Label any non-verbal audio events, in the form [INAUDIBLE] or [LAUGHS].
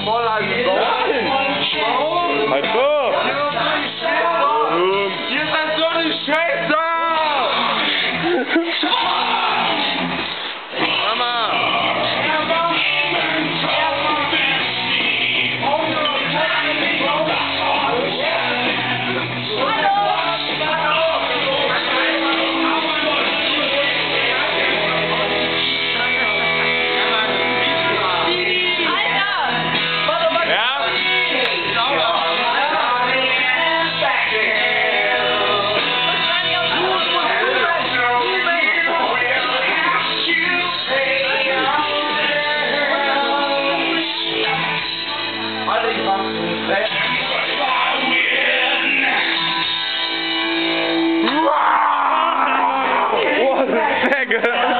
唔好啦，唔。good. [LAUGHS]